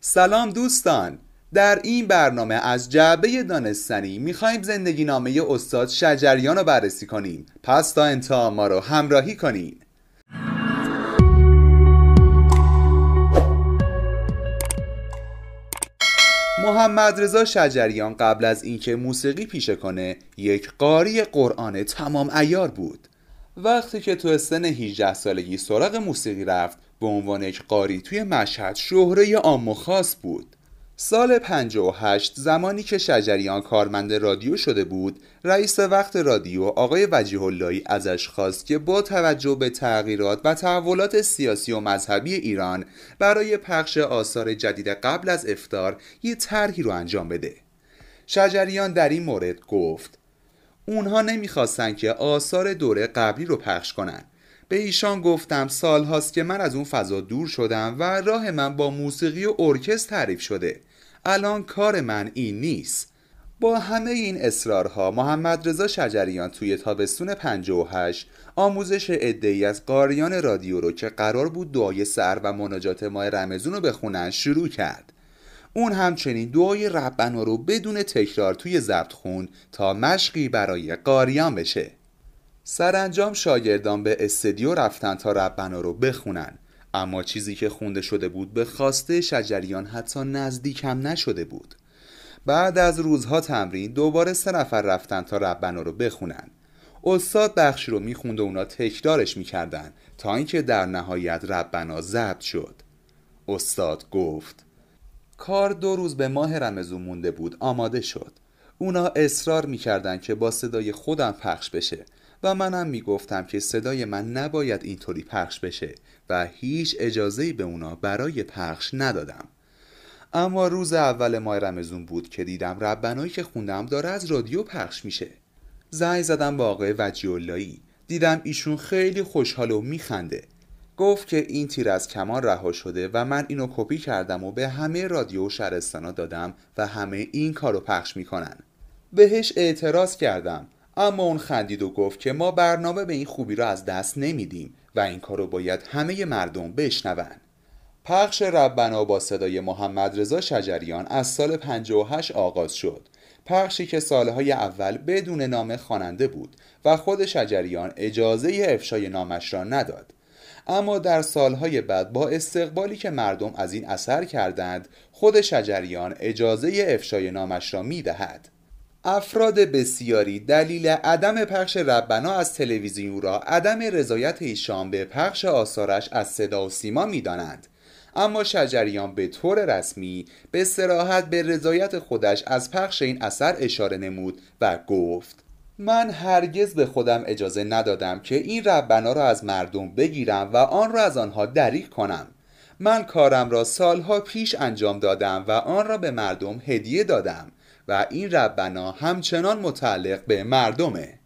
سلام دوستان. در این برنامه از جعبه دانستنی می‌خوایم زندگی نامه استاد شجریان رو بررسی کنیم. پس تا انتها ما رو همراهی کنید محمد رضا شجریان قبل از اینکه موسیقی پیشه کنه یک قاری قرآن تمام ایار بود. وقتی که تو سن 18 سالگی سراغ موسیقی رفت به عنوان یک قاری توی مشهد شهره عام و خاص بود. سال 58 زمانی که شجریان کارمند رادیو شده بود رئیس وقت رادیو آقای وجیه اللهی ازش خواست که با توجه به تغییرات و تحولات سیاسی و مذهبی ایران برای پخش آثار جدید قبل از افتار یه طرحی رو انجام بده. شجریان در این مورد گفت اونها نمی‌خواستن که آثار دوره قبلی رو پخش کنن. به ایشان گفتم سال هاست که من از اون فضا دور شدم و راه من با موسیقی و ارکست تعریف شده. الان کار من این نیست. با همه این اصرارها محمد رضا شجریان توی تابستون 58 آموزش ادهی از قاریان رادیو رو که قرار بود دعای سر و مناجات ماه رمزون رو بخونن شروع کرد. اون همچنین دعای ربنا رو بدون تکرار توی ضبط خون تا مشقی برای قاریان بشه. سرانجام شاگردان به استدیو رفتن تا ربنا رو بخونن. اما چیزی که خونده شده بود به خواسته شجریان حتی نزدیکم نشده بود. بعد از روزها تمرین دوباره سه نفر رفتن تا ربنا رو بخونن. استاد بخشی رو می‌خوند و اونا تکرارش می‌کردن تا اینکه در نهایت ربنا ضبط شد. استاد گفت کار دو روز به ماه رمزون مونده بود آماده شد. اونا اصرار می‌کردن که با صدای خودم پخش بشه و منم می‌گفتم که صدای من نباید اینطوری پخش بشه و هیچ اجازه‌ای به اونا برای پخش ندادم. اما روز اول ماه رمزون بود که دیدم ربنایی که خوندم داره از رادیو پخش میشه. زنگ زدم با آقای وجی دیدم ایشون خیلی خوشحال و میخنده. گفت که این تیر از کمان رها شده و من اینو کپی کردم و به همه رادیو و شهرستانا دادم و همه این کارو پخش می‌کنن. بهش اعتراض کردم اما اون خندید و گفت که ما برنامه به این خوبی را از دست نمیدیم و این کارو باید همه مردم بشنون. پخش ربنا با صدای محمد رضا شجریان از سال 58 آغاز شد. پخشی که سالهای اول بدون نام خواننده بود و خود شجریان اجازه افشای نامش را نداد. اما در سالهای بعد با استقبالی که مردم از این اثر کردند خود شجریان اجازه افشای نامش را می دهد. افراد بسیاری دلیل عدم پخش ربنا از تلویزیون را عدم رضایت ایشان به پخش آثارش از صدا و سیما می دانند. اما شجریان به طور رسمی به سراحت به رضایت خودش از پخش این اثر اشاره نمود و گفت من هرگز به خودم اجازه ندادم که این ربنا را از مردم بگیرم و آن را از آنها دریغ کنم. من کارم را سالها پیش انجام دادم و آن را به مردم هدیه دادم و این ربنا همچنان متعلق به مردمه.